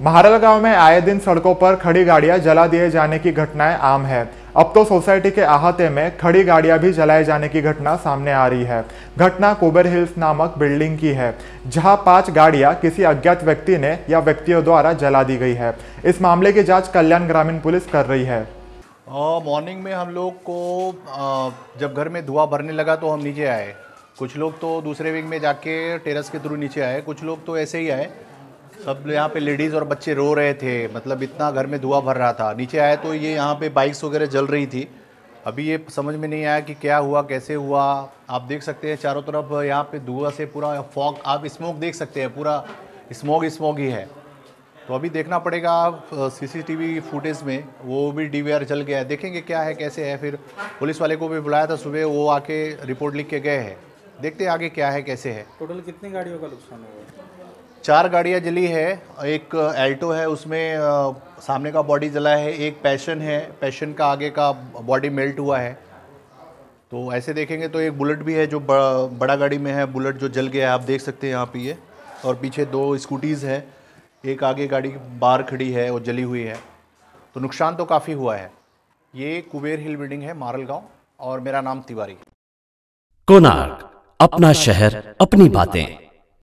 महारल गाँव में आए दिन सड़कों पर खड़ी गाड़ियाँ जला दिए जाने की घटनाएँ आम है। अब तो सोसाइटी के अहाते में खड़ी गाड़ियाँ भी जलाए जाने की घटना सामने आ रही है। घटना कुबेर हिल्स नामक बिल्डिंग की है जहाँ पाँच गाड़ियाँ किसी अज्ञात व्यक्ति ने या व्यक्तियों द्वारा जला दी गई है। इस मामले की जाँच कल्याण ग्रामीण पुलिस कर रही है। मॉर्निंग में हम लोग को अ, जब घर में धुआँ भरने लगा तो हम नीचे आए। कुछ लोग तो दूसरे विंग में जाके टेरेस के थ्रू नीचे आए कुछ लोग तो ऐसे ही आए। सब यहाँ पे लेडीज़ और बच्चे रो रहे थे। मतलब इतना घर में धुआँ भर रहा था। नीचे आए तो ये यहाँ पे बाइक्स वगैरह जल रही थी। अभी ये समझ में नहीं आया कि क्या हुआ, कैसे हुआ। आप देख सकते हैं चारों तरफ़ यहाँ पे धुआँ से पूरा फॉग आप स्मोक देख सकते हैं, पूरा स्मोक स्मोक ही है। तो अभी देखना पड़ेगा सीसीटीवी फुटेज में वो भी डीवीआर चल गया है। देखेंगे क्या है, कैसे है, फिर पुलिस वाले को भी बुलाया था सुबह, वो आके रिपोर्ट लिख के गए हैं। देखते हैं आगे क्या है कैसे है। टोटल कितनी गाड़ियों का नुकसान हुआ? चार गाड़ियाँ जली है एक एल्टो है उसमें अ, सामने का बॉडी जला है एक पैशन है पैशन का आगे का बॉडी मेल्ट हुआ है। तो ऐसे देखेंगे तो एक बुलेट भी है जो बड़ा बड़ा गाड़ी में है बुलेट जो जल गया है आप देख सकते हैं यहाँ पे ये। और पीछे दो स्कूटीज़ है एक आगे गाड़ी बाहर खड़ी है और जली हुई है। तो नुकसान तो काफ़ी हुआ है। ये कुबेर हिल बिल्डिंग है मारल गाँव और मेरा नाम तिवारी। कोणार्क। अपना शहर अपनी बातें।